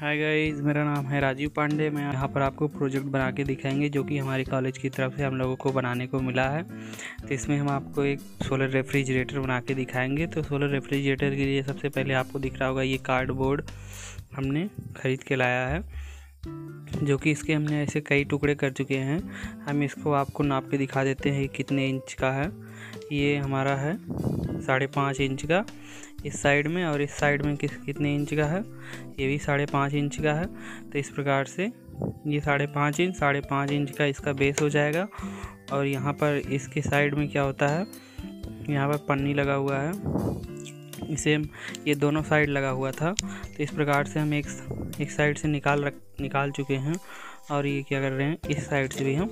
Hi guys मेरा नाम है राजीव पांडे। मैं यहाँ पर आपको प्रोजेक्ट बना के दिखाएँगे, जो कि हमारे कॉलेज की तरफ़ से हम लोगों को बनाने को मिला है। तो इसमें हम आपको एक सोलर रेफ्रिजरेटर बना के दिखाएँगे। तो सोलर रेफ्रिजरेटर के लिए सबसे पहले आपको दिख रहा होगा ये कार्डबोर्ड हमने ख़रीद के लाया है, जो कि इसके हमने ऐसे कई टुकड़े कर चुके हैं। हम इसको आपको नाप के दिखा देते हैं कितने इंच का है। ये हमारा है साढ़े पाँच इंच का। इस साइड में और इस साइड में किस कितने इंच का है? ये भी साढ़े पाँच इंच का है। तो इस प्रकार से ये साढ़े पाँच इंच, साढ़े पाँच इंच का इसका बेस हो जाएगा। और यहाँ पर इसके साइड में क्या होता है? यहाँ पर पन्नी लगा हुआ है। इसे ये दोनों साइड लगा हुआ था। तो इस प्रकार से हम एक एक साइड से निकाल रख, निकाल चुके हैं। और ये क्या कर रहे हैं? इस साइड से भी हम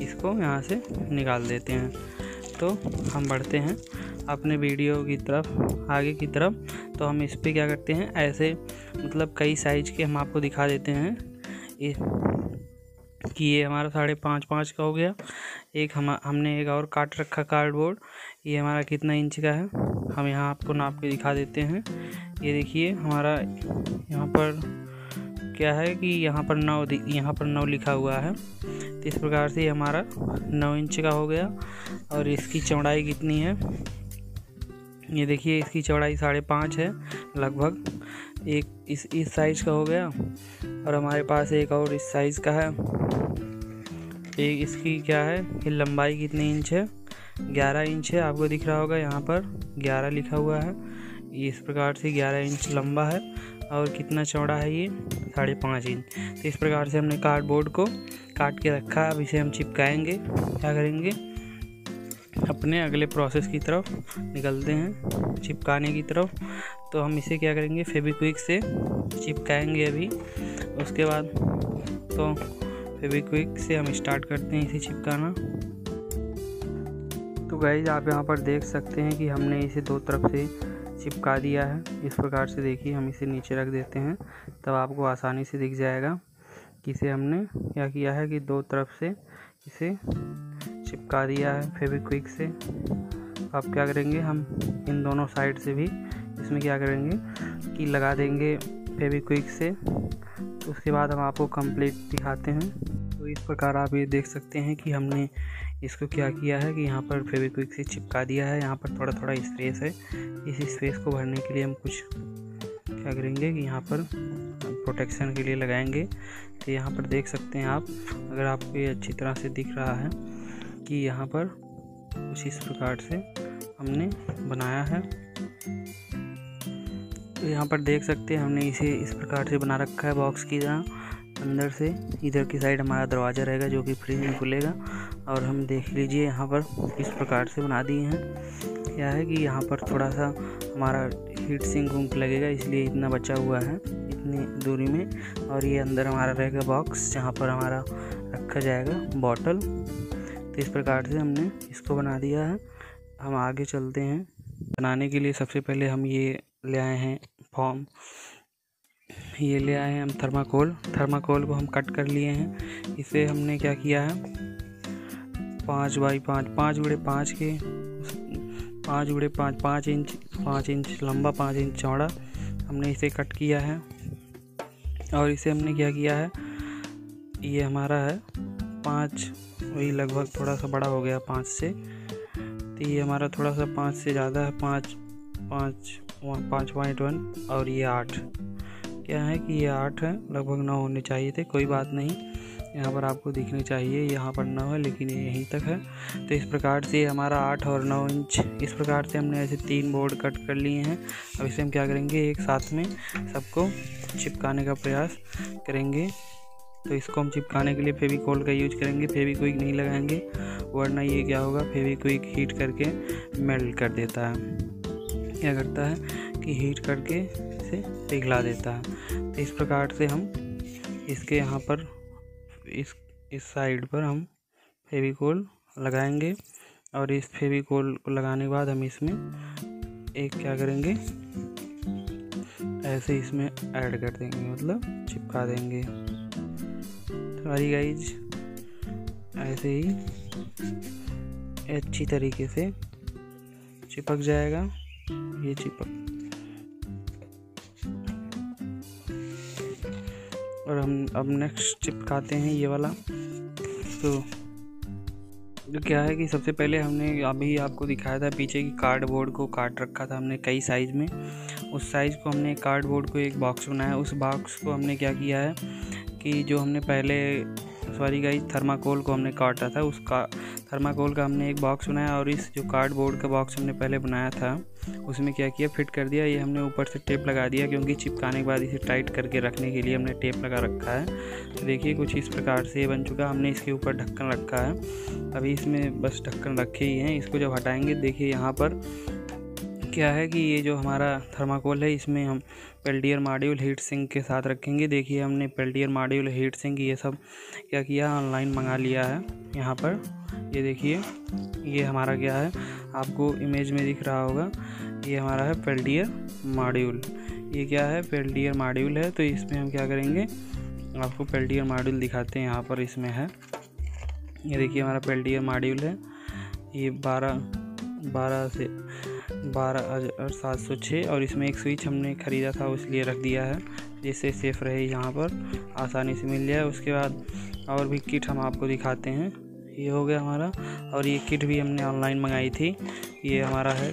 इसको यहाँ से निकाल देते हैं। तो हम बढ़ते हैं। अपने वीडियो की तरफ़, आगे की तरफ़। तो हम इस पर क्या करते हैं, ऐसे मतलब कई साइज़ के हम आपको दिखा देते हैं। कि ये हमारा साढ़े पाँच पाँच का हो गया। एक हम, हमने एक और काट रखा कार्डबोर्ड ये हमारा कितना इंच का है, हम यहाँ आपको नाप के दिखा देते हैं। ये देखिए, हमारा यहाँ पर क्या है कि यहाँ पर नौ यहाँ पर नौ लिखा हुआ है। तो इस प्रकार से हमारा नौ इंच का हो गया। और इसकी चौड़ाई कितनी है? ये देखिए, इसकी चौड़ाई साढ़े पाँच है, लगभग। एक इस इस साइज़ का हो गया, और हमारे पास एक और इस साइज़ का है। एक इसकी क्या है? कि लंबाई कितनी इंच है? ग्यारह इंच है, आपको दिख रहा होगा यहाँ पर। ग्यारह लिखा हुआ है। इस प्रकार से ग्यारह इंच लंबा है, और कितना चौड़ा है ये? साढ़े पाँच इंच। तो इस प्रकार से हमने कार्डबोर्ड को काट के रखा अब इसे हम चिपकाएँगे। क्या करेंगे? अपने अगले प्रोसेस की तरफ़ निकलते हैं, चिपकाने की तरफ़। तो हम इसे क्या करेंगे? फेविक्विक से चिपकाएँगे अभी। उसके बाद तो फेविक्विक से हम स्टार्ट करते हैं इसे चिपकाना। तो गाइज़ आप यहाँ पर देख सकते हैं कि हमने इसे दो तरफ़ से चिपका दिया है। इस प्रकार से देखिए, हम इसे नीचे रख देते हैं। तब आपको आसानी से दिख जाएगा कि इसे हमने क्या किया है कि दो तरफ़ से इसे चिपका दिया है फेविक्विक से। अब क्या करेंगे हम? इन दोनों साइड से भी, इसमें क्या करेंगे कि लगा देंगे फेविक्विक से। उसके बाद हम आपको कंप्लीट दिखाते हैं। तो इस प्रकार आप ये देख सकते हैं कि हमने इसको क्या किया है कि यहाँ पर फेविक्विक से चिपका दिया है। यहाँ पर थोड़ा थोड़ा स्पेस है। इस स्पेस को भरने के लिए हम कुछ क्या करेंगे कि यहाँ पर प्रोटेक्शन के लिए लगाएँगे। तो यहाँ पर देख सकते हैं आप, अगर आपको ये अच्छी तरह से दिख रहा है कि यहाँ पर कुछ इस प्रकार से हमने बनाया है। तो यहाँ पर देख सकते हैं, हमने इसे इस प्रकार से बना रखा है बॉक्स की तरह। अंदर से इधर की साइड हमारा दरवाज़ा रहेगा जो कि फ्रिज में खुलेगा। और हम देख लीजिए, यहाँ पर इस प्रकार से बना दिए हैं। क्या है कि यहाँ पर थोड़ा सा हमारा हीट सिंक उंक लगेगा, इसलिए इतना बचा हुआ है, इतनी दूरी में। और ये अंदर हमारा रहेगा बॉक्स जहाँ पर हमारा रखा जाएगा बॉटल तो इस प्रकार से हमने इसको बना दिया है। हम आगे चलते हैं। बनाने के लिए सबसे पहले हम ये ले आए हैं फॉर्म। ये ले आए हैं हम थर्माकोल। थर्माकोल को हम कट कर लिए हैं। इसे हमने क्या किया है? पाँच बाई पाँच पाँच बड़े पाँच के, पाँच बड़े पाँच पाँच इंच पाँच इंच लंबा, पाँच इंच चौड़ा हमने इसे कट किया है। और इसे हमने क्या किया है? ये हमारा है पाँच वही लगभग थोड़ा सा बड़ा हो गया पाँच से। तो ये हमारा थोड़ा सा पाँच से ज़्यादा है, पाँच पाँच पाँच पॉइंट वन और ये आठ। क्या है कि ये आठ है, लगभग नौ होने चाहिए थे, कोई बात नहीं। यहाँ पर आपको दिखने चाहिए, यहाँ पर नौ है, लेकिन ये यहीं तक है। तो इस प्रकार से हमारा आठ और नौ इंच, इस प्रकार से हमने ऐसे तीन बोर्ड कट कर लिए हैं। अब इसे हम क्या करेंगे, एक साथ में सबको चिपकाने का प्रयास करेंगे। तो इसको हम चिपकाने के लिए फेविकोल का यूज़ करेंगे। फेविक्विक नहीं लगाएँगे, वरना ये क्या होगा? फेविक्विक हीट करके मेल्ट कर देता है। क्या करता है कि हीट करके इसे पिघला देता है। तो इस प्रकार से हम इसके यहाँ पर, इस इस साइड पर हम फेविकोल लगाएँगे। और इस फेविकोल को लगाने के बाद हम इसमें एक क्या करेंगे? ऐसे इसमें ऐड कर देंगे मतलब चिपका देंगे। सॉरी गाइज़ ऐसे ही, अच्छी तरीके से चिपक जाएगा, ये चिपक। और हम अब नेक्स्ट चिपकाते हैं ये वाला। तो जो क्या है कि सबसे पहले हमने अभी आपको दिखाया था पीछे की कार्डबोर्ड को काट रखा था हमने कई साइज़ में। उस साइज़ को हमने कार्डबोर्ड को एक बॉक्स बनाया। उस बॉक्स को हमने क्या किया है? कि जो हमने पहले सॉरी गाइस थर्माकोल को हमने काटा था उसका थर्माकोल का हमने एक बॉक्स बनाया और इस जो कार्डबोर्ड का बॉक्स हमने पहले बनाया था, उसमें क्या किया फिट कर दिया, ये हमने ऊपर से टेप लगा दिया क्योंकि चिपकाने के बाद इसे टाइट करके रखने के लिए हमने टेप लगा रखा है। तो देखिए कुछ इस प्रकार से ये बन चुका हमने इसके ऊपर ढक्कन रखा है। अभी इसमें बस ढक्कन रखे ही हैं, इसको जब हटाएँगे, देखिए यहाँ पर क्या है कि ये जो हमारा थर्माकोल है, इसमें हम पेल्टियर मॉड्यूल हीट सिंक के साथ रखेंगे। देखिए, हमने पेल्टियर मॉड्यूल हीट सिंक ये सब क्या किया, ऑनलाइन मंगा लिया है यहाँ पर। ये देखिए, ये हमारा क्या है, आपको इमेज में दिख रहा होगा, ये हमारा है पेल्टियर मॉड्यूल। ये क्या है, पेल्टियर मॉड्यूल है तो इसमें हम क्या करेंगे, आपको पेल्टियर मॉड्यूल दिखाते हैं, यहाँ पर इसमें है। ये देखिए, हमारा पेल्टियर मॉड्यूल है, ये बारह बारह से बारह हज़ार सात सौ छः और इसमें एक स्विच हमने ख़रीदा था इसलिए रख दिया है, जिससे सेफ़ रहे यहाँ पर, आसानी से मिल जाए। उसके बाद और भी किट हम आपको दिखाते हैं। ये हो गया हमारा, और ये किट भी हमने ऑनलाइन मंगाई थी। ये हमारा है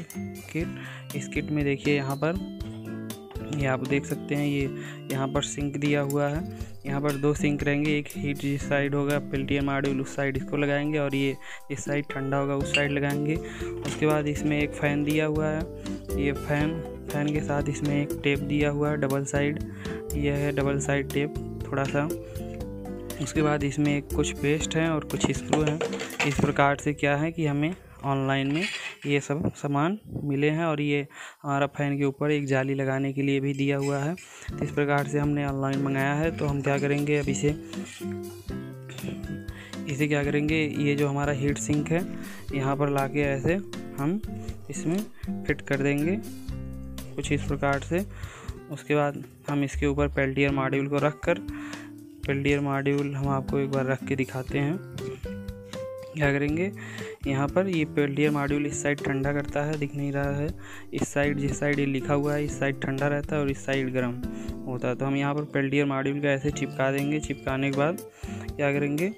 किट। इस किट में देखिए यहाँ पर, ये आप देख सकते हैं, ये यहाँ पर सिंक दिया हुआ है। यहाँ पर दो सिंक रहेंगे, एक हीट जिस साइड होगा, पेल्टियर मॉड्यूल उस साइड इसको लगाएँगे और ये इस साइड ठंडा होगा, उस साइड लगाएँगे। उसके बाद इसमें एक फ़ैन दिया हुआ है, ये फ़ैन फ़ैन के साथ इसमें एक टेप दिया हुआ है, डबल साइड। यह है डबल साइड टेप थोड़ा सा उसके बाद इसमें कुछ पेस्ट हैं और कुछ स्क्रू हैं। इस प्रकार से क्या है कि हमें ऑनलाइन में ये सब सामान मिले हैं और ये हमारा फ़ैन के ऊपर एक जाली लगाने के लिए भी दिया हुआ है। इस प्रकार से हमने ऑनलाइन मंगाया है। तो हम क्या करेंगे अब इसे इसे क्या करेंगे? ये जो हमारा हीट सिंक है, यहाँ पर ला के ऐसे हम इसमें फिट कर देंगे। कुछ इस प्रकार से। उसके बाद हम इसके ऊपर पेल्टियर मॉड्यूल को रख कर पेल्टियर मॉड्यूल हम आपको एक बार रख के दिखाते हैं। क्या करेंगे? यहाँ पर ये पेल्टियर मॉड्यूल इस साइड ठंडा करता है, दिख नहीं रहा है। इस साइड, जिस साइड ये लिखा हुआ है, इस साइड ठंडा रहता है और इस साइड गर्म होता है। तो हम यहाँ पर पेल्टियर मॉड्यूल का ऐसे चिपका देंगे। चिपकाने के बाद क्या करेंगे?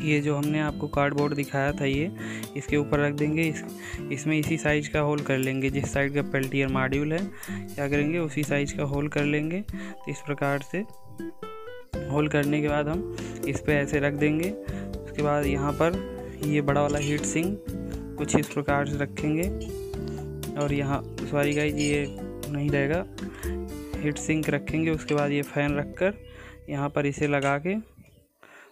ये जो हमने आपको कार्डबोर्ड दिखाया था ये, इसके ऊपर रख देंगे। इस, इसमें इसी साइज़ का होल कर लेंगे। जिस साइड का पेल्टियर मॉड्यूल है, क्या करेंगे? उसी साइज़ का होल कर लेंगे। तो इस प्रकार से होल करने के बाद हम इस पर ऐसे रख देंगे। उसके बाद यहाँ पर ये बड़ा वाला हीट सिंक कुछ इस प्रकार से रखेंगे। और यहाँ, सॉरी गाइज़ ये नहीं रहेगा। हीट सिंक रखेंगे, उसके बाद ये फ़ैन रख कर यहाँ पर इसे लगा के,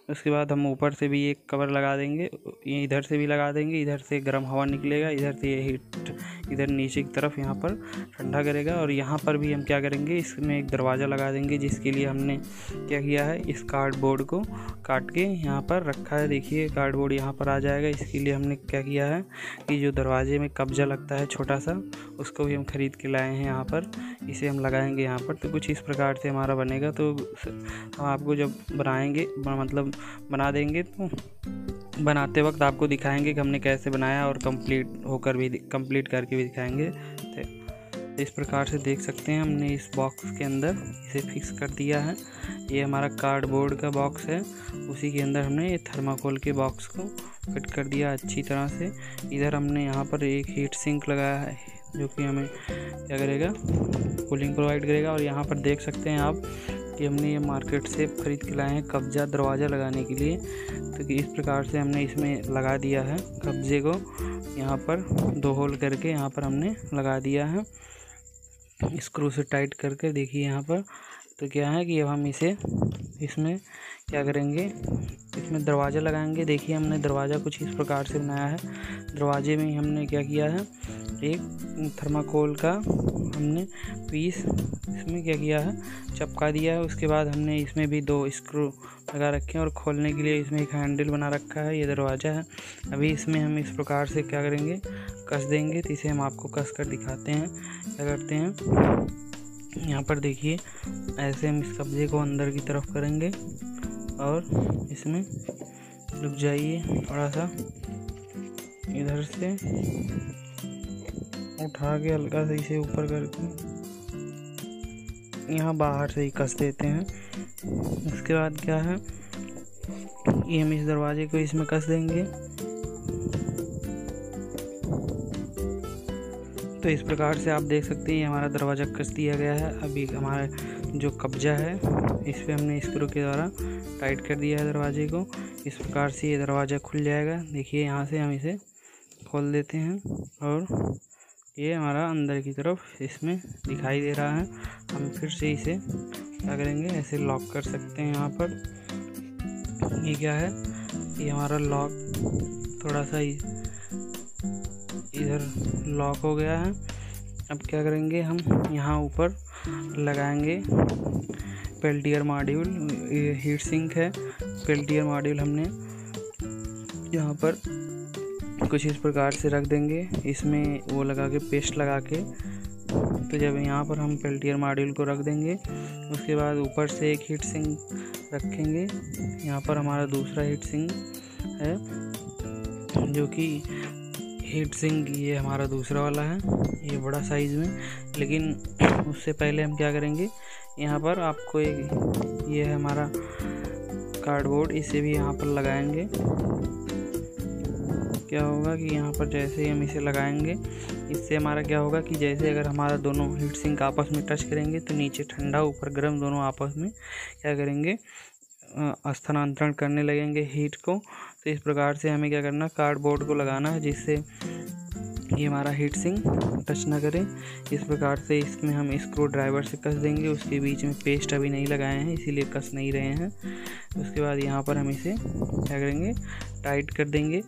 उसके बाद हम ऊपर से भी एक कवर लगा देंगे। ये इधर से भी लगा देंगे, इधर से गर्म हवा निकलेगा, इधर से ये हीट इधर नीचे की तरफ़ यहाँ पर ठंडा करेगा और यहाँ पर भी हम क्या करेंगे, इसमें एक दरवाज़ा लगा देंगे जिसके लिए हमने क्या किया है, इस कार्डबोर्ड को काट के यहाँ पर रखा है। देखिए कार्डबोर्ड यहाँ पर आ जाएगा। इसके लिए हमने क्या किया है कि जो दरवाजे में कब्जा लगता है छोटा सा, उसको भी हम ख़रीद के लाए हैं यहाँ पर। इसे हम लगाएँगे यहाँ पर। तो कुछ इस प्रकार से हमारा बनेगा। तो हम आपको जब बनाएँगे मतलब बना देंगे तो बनाते वक्त आपको दिखाएँगे कि हमने कैसे बनाया और कंप्लीट होकर भी कंप्लीट करके भी दिखाएँगे। तो इस प्रकार से देख सकते हैं हमने इस बॉक्स के अंदर इसे फिक्स कर दिया है। ये हमारा कार्डबोर्ड का बॉक्स है। उसी के अंदर हमने ये थर्माकोल के बॉक्स को फिट कर दिया अच्छी तरह से। इधर हमने यहाँ पर एक हीट सिंक लगाया है। जो कि हमें क्या करेगा? कूलिंग प्रोवाइड करेगा और यहाँ पर देख सकते हैं आप कि हमने ये मार्केट से ख़रीद के लाए हैं कब्जा दरवाज़ा लगाने के लिए। तो कि इस प्रकार से हमने इसमें लगा दिया है कब्जे को। यहाँ पर दो होल करके यहाँ पर हमने लगा दिया है। स्क्रू से टाइट करके देखिए यहाँ पर। तो क्या है कि अब हम इसे इसमें क्या करेंगे? इसमें दरवाज़ा लगाएँगे। देखिए हमने दरवाज़ा कुछ इस प्रकार से बनाया है। दरवाजे में हमने क्या किया है? एक थर्माकोल का हमने पीस इसमें क्या किया है? चपका दिया है। उसके बाद हमने इसमें भी दो स्क्रू लगा रखे हैं और खोलने के लिए इसमें एक हैंडल बना रखा है। ये दरवाज़ा है। अभी इसमें हम इस प्रकार से क्या करेंगे? कस देंगे। तो इसे हम आपको कस कर दिखाते हैं। क्या करते हैं? यहाँ पर देखिए, ऐसे हम इस कब्जे को अंदर की तरफ़ करेंगे और इसमें रुक जाइए थोड़ा सा। इधर से उठा के हल्का से इसे ऊपर करके यहाँ बाहर से ही कस देते हैं। उसके बाद क्या है? ये हम इस दरवाजे को इसमें कस देंगे। तो इस प्रकार से आप देख सकते हैं, ये हमारा दरवाज़ा कस दिया गया है। अभी हमारा जो कब्जा है, इस पर हमने स्क्रू के द्वारा टाइट कर दिया है दरवाजे को। इस प्रकार से ये दरवाज़ा खुल जाएगा। देखिए, यहाँ से हम इसे खोल देते हैं और ये हमारा अंदर की तरफ़ इसमें दिखाई दे रहा है। हम फिर से इसे क्या करेंगे? ऐसे लॉक कर सकते हैं यहाँ पर। ये क्या है? ये हमारा लॉक थोड़ा सा इधर लॉक हो गया है। अब क्या करेंगे? हम यहाँ ऊपर लगाएँगे। पेल्टियर मॉड्यूल ये हीट सिंक है। पेल्टियर मॉड्यूल हमने यहाँ पर कुछ इस प्रकार से रख देंगे। इसमें वो लगा के पेस्ट लगा के तो जब यहाँ पर हम पेल्टियर मॉड्यूल को रख देंगे, उसके बाद ऊपर से एक हीट सिंक रखेंगे। यहाँ पर हमारा दूसरा हीट सिंक है, जो कि हीट सिंक ये हमारा दूसरा वाला है, ये बड़ा साइज़ में। लेकिन उससे पहले हम क्या करेंगे, यहाँ पर आपको एक, ये हमारा कार्डबोर्ड, इसे भी यहाँ पर लगाएँगे। क्या होगा कि यहाँ पर जैसे ही हम इसे लगाएँगे, इससे हमारा क्या होगा कि जैसे अगर हमारा दोनों हीट सिंक आपस में टच करेंगे तो नीचे ठंडा, ऊपर गर्म दोनों आपस में क्या करेंगे स्थानांतरण करने लगेंगे हीट को। तो इस प्रकार से हमें क्या करना कार्डबोर्ड को लगाना है जिससे ये हमारा हीट सिंक टच ना करे। इस प्रकार से इसमें हम स्क्रू ड्राइवर से कस देंगे, उसके बीच में पेस्ट अभी नहीं लगाए हैं, इसीलिए कस नहीं रहे हैं। उसके बाद यहाँ पर हम इसे क्या करेंगे टाइट कर देंगे।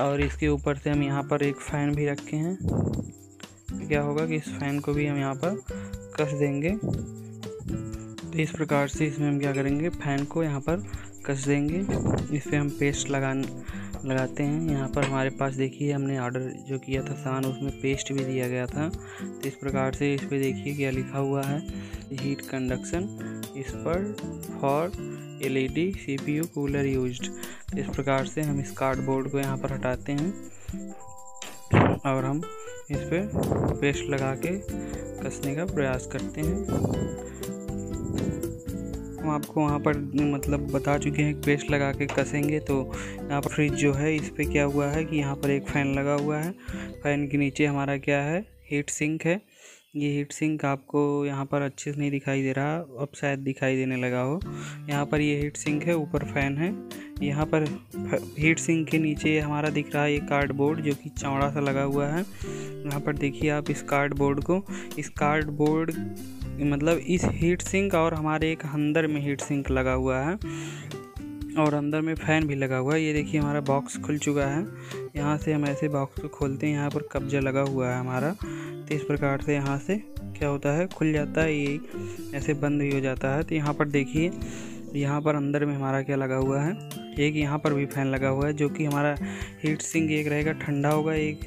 और इसके ऊपर से हम यहाँ पर एक फ़ैन भी रखे हैं। क्या होगा कि इस फ़ैन को भी हम यहाँ पर कस देंगे। तो इस प्रकार से इसमें हम क्या करेंगे फ़ैन को यहाँ पर कस देंगे। इस पर हम पेस्ट लगा लगाते हैं। यहाँ पर हमारे पास देखिए हमने ऑर्डर जो किया था सामान, उसमें पेस्ट भी दिया गया था। तो इस प्रकार से इस पर देखिए क्या लिखा हुआ है हीट कंडक्शन इस पर for L E D C P U cooler use इस प्रकार से हम इस कार्डबोर्ड को यहाँ पर हटाते हैं और हम इस पर पेस्ट लगा के कसने का प्रयास करते हैं। हम आपको वहाँ पर मतलब बता चुके हैं पेस्ट लगा के कसेंगे तो यहाँ पर फ्रिज जो है, इस पर क्या हुआ है कि यहाँ पर एक फ़ैन लगा हुआ है। फ़ैन के नीचे हमारा क्या है? हीट सिंक है। ये हीट सिंक आपको यहाँ पर अच्छे से नहीं दिखाई दे रहा, अब शायद दिखाई देने लगा हो। यहाँ पर ये हीट सिंक है, ऊपर फ़ैन है। यहाँ पर हीट सिंक के नीचे हमारा दिख रहा है ये कार्डबोर्ड जो कि चौड़ा सा लगा हुआ है। यहाँ पर देखिए आप इस कार्डबोर्ड को, इस कार्डबोर्ड मतलब इस हीट सिंक और हमारे एक अंदर में हीट सिंक लगा हुआ है। और अंदर में फ़ैन भी लगा हुआ है। ये देखिए हमारा बॉक्स खुल चुका है। यहाँ से हम ऐसे बॉक्स को खोलते हैं। यहाँ पर कब्जा लगा हुआ है हमारा। तो इस प्रकार से यहाँ से क्या होता है? खुल जाता है। ये ऐसे बंद भी हो जाता है। तो यहाँ पर देखिए, यहाँ पर अंदर में हमारा क्या लगा हुआ है? एक यहाँ पर भी फ़ैन लगा हुआ है, जो कि हमारा हीट सिंक एक रहेगा, ठंडा होगा, एक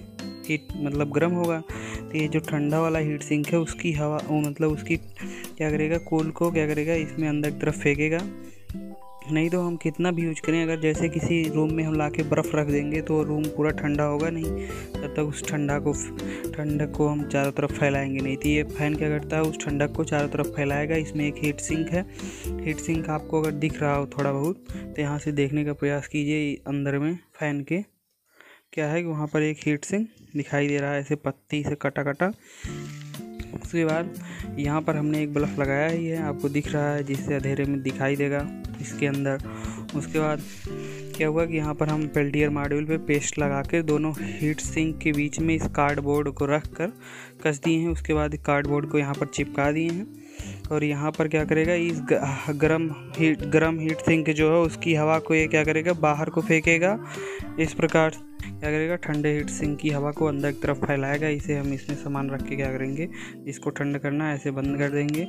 हीट मतलब गर्म होगा। तो ये जो ठंडा वाला हीट सिंक है, उसकी हवा मतलब उसकी क्या करेगा? कोल को क्या करेगा? इसमें अंदर की तरफ़ फेंकेगा। नहीं तो हम कितना भी यूज़ करें, अगर जैसे किसी रूम में हम ला के बर्फ़ रख देंगे तो रूम पूरा ठंडा होगा, नहीं? तब तक उस ठंडा को ठंडक को हम चारों तरफ़ फैलाएँगे नहीं। तो ये फ़ैन क्या करता है, उस ठंडक को चारों तरफ़ फैलाएगा। इसमें एक हीट सिंक है। हीट सिंक आपको अगर दिख रहा हो थोड़ा बहुत तो यहाँ से देखने का प्रयास कीजिए अंदर में फ़ैन के। क्या है कि वहाँ पर एक हीट सिंक दिखाई दे रहा है, ऐसे पत्ती से कटा कटा उसके बाद यहाँ पर हमने एक बल्ब लगाया ही है आपको दिख रहा है, जिससे अंधेरे में दिखाई देगा। इसके अंदर। उसके बाद क्या हुआ कि यहाँ पर हम पेल्टियर मॉड्यूल पे पेस्ट लगा के दोनों हीट सिंक के बीच में इस कार्डबोर्ड को रख कर कस दिए हैं। उसके बाद कार्डबोर्ड को यहाँ पर चिपका दिए हैं। और यहाँ पर क्या करेगा, इस गर्म हीट गर्म हीट सिंक जो है उसकी हवा को ये क्या करेगा, बाहर को फेंकेगा। इस प्रकार क्या करेगा? ठंडे हीट सिंक की हवा को अंदर की तरफ़ फैलाएगा। इसे हम इसमें सामान रख के क्या करेंगे? इसको ठंड करना ऐसे बंद कर देंगे।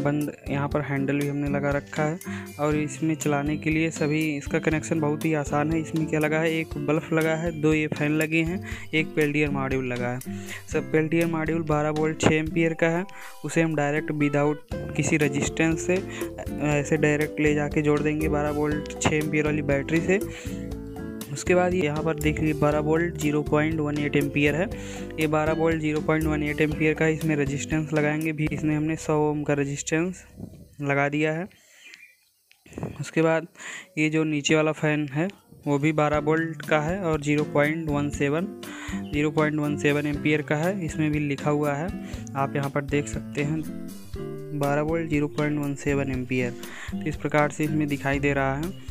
बंद, यहाँ पर हैंडल भी हमने लगा रखा है। और इसमें चलाने के लिए सभी, इसका कनेक्शन बहुत ही आसान है। इसमें क्या लगा है? एक बल्ब लगा है, दो ये फ़ैन लगे हैं, एक पेल्टियर मॉड्यूल लगा है। सब पेल्टियर मॉड्यूल बारह वोल्ट छः एम्पियर का है। उसे हम डायरेक्ट विदाउट किसी रजिस्टेंस से, ऐसे डायरेक्ट ले जाके जोड़ देंगे। बारह वोल्ट छः एम्पियर वाली बैटरी से। उसके बाद यहाँ पर देख लीजिए बारह volt zero point one eight ampere है। ये बारह volt zero point one eight ampere का इसमें रजिस्टेंस लगाएँगे। भी इसमें हमने सौ ओम का रजिस्टेंस लगा दिया है। उसके बाद ये जो नीचे वाला फ़ैन है, वो भी बारह वोल्ट का है और zero point one seven, zero point one seven ampere का है। इसमें भी लिखा हुआ है। आप यहाँ पर देख सकते हैं, बारह volt zero point one seven ampere. तो इस प्रकार से इसमें दिखाई दे रहा है।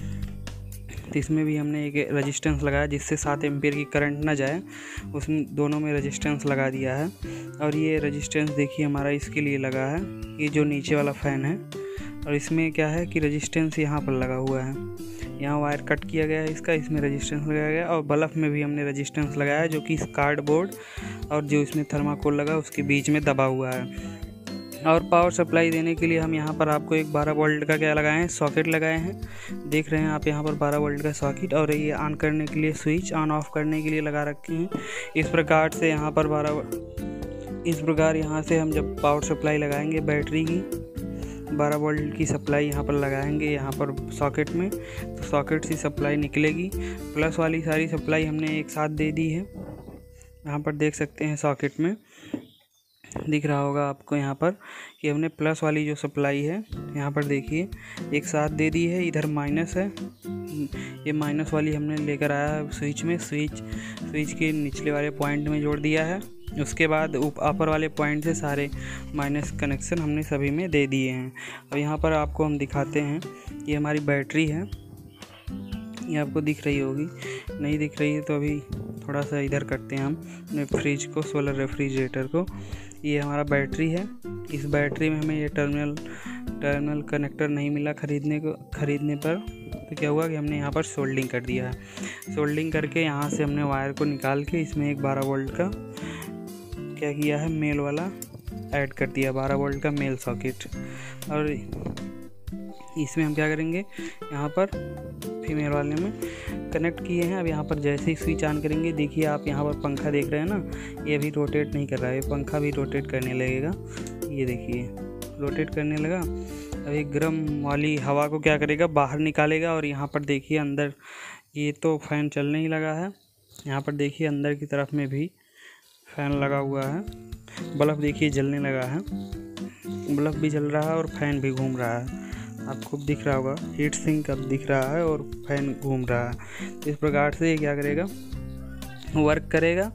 तो इसमें भी हमने एक रजिस्टेंस लगाया जिससे सात एम्पियर की करंट ना जाए। उसमें दोनों में रजिस्टेंस लगा दिया है। और ये रजिस्टेंस देखिए हमारा इसके लिए लगा है। ये जो नीचे वाला फ़ैन है। और इसमें क्या है कि रजिस्टेंस यहाँ पर लगा हुआ है। यहाँ वायर कट किया गया है इसका, इसमें रजिस्टेंस लगाया गया और बल्ब में भी हमने रजिस्टेंस लगाया जो कि इस कार्डबोर्ड और जो इसमें थर्माकोल लगा उसके बीच में दबा हुआ है। और पावर सप्लाई देने के लिए हम यहाँ पर आपको एक 12 वोल्ट का क्या लगाए हैं? सॉकेट लगाए हैं। देख रहे हैं आप यहाँ पर 12 वोल्ट का सॉकेट और ये ऑन करने के लिए स्विच ऑन ऑफ़ करने के लिए लगा रखे हैं। इस प्रकार से यहाँ पर 12 इस प्रकार यहाँ से हम जब पावर सप्लाई लगाएँगे बैटरी की 12 वोल्ट की सप्लाई यहाँ पर लगाएँगे यहाँ पर सॉकेट में तो सॉकेट से सप्लाई निकलेगी। प्लस वाली सारी सप्लाई हमने एक साथ दे दी है। यहाँ पर देख सकते हैं सॉकेट में। दिख रहा होगा आपको यहाँ पर कि हमने प्लस वाली जो सप्लाई है, यहाँ पर देखिए, एक साथ दे दी है, इधर माइनस है। ये माइनस वाली हमने लेकर आया स्विच में स्विच स्विच के निचले वाले पॉइंट में जोड़ दिया है। उसके बाद ऊपर वाले पॉइंट से सारे माइनस कनेक्शन हमने सभी में दे दिए हैं। और यहाँ पर आपको हम दिखाते हैं ये हमारी बैटरी है। ये आपको दिख रही होगी, नहीं दिख रही है तो अभी थोड़ा सा इधर करते हैं हम फ्रिज को सोलर रेफ्रिजरेटर को। ये हमारा बैटरी है। इस बैटरी में हमें ये टर्मिनल टर्मिनल कनेक्टर नहीं मिला ख़रीदने को, ख़रीदने पर। तो क्या हुआ कि हमने यहाँ पर सोल्डिंग कर दिया है। सोल्डिंग करके यहाँ से हमने वायर को निकाल के इसमें एक बारह वोल्ट का क्या किया है? मेल वाला ऐड कर दिया, बारह वोल्ट का मेल सॉकेट। और इसमें हम क्या करेंगे? यहाँ पर फीमेल वाले में कनेक्ट किए हैं। अब यहाँ पर जैसे ही स्विच ऑन करेंगे, देखिए आप यहाँ पर पंखा देख रहे हैं ना? ये अभी रोटेट नहीं कर रहा है। ये पंखा भी रोटेट करने लगेगा। ये देखिए रोटेट करने लगा। अभी गर्म वाली हवा को क्या करेगा? बाहर निकालेगा और यहाँ पर देखिए अंदर, ये तो फ़ैन चलने ही लगा है। यहाँ पर देखिए अंदर की तरफ़ में भी फ़ैन लगा हुआ है। बल्ब देखिए जलने लगा है। बल्ब भी जल रहा है और फ़ैन भी घूम रहा है। आपको दिख रहा होगा। हीट सिंक अब दिख रहा है और फ़ैन घूम रहा है। इस प्रकार से ये क्या करेगा? वर्क करेगा।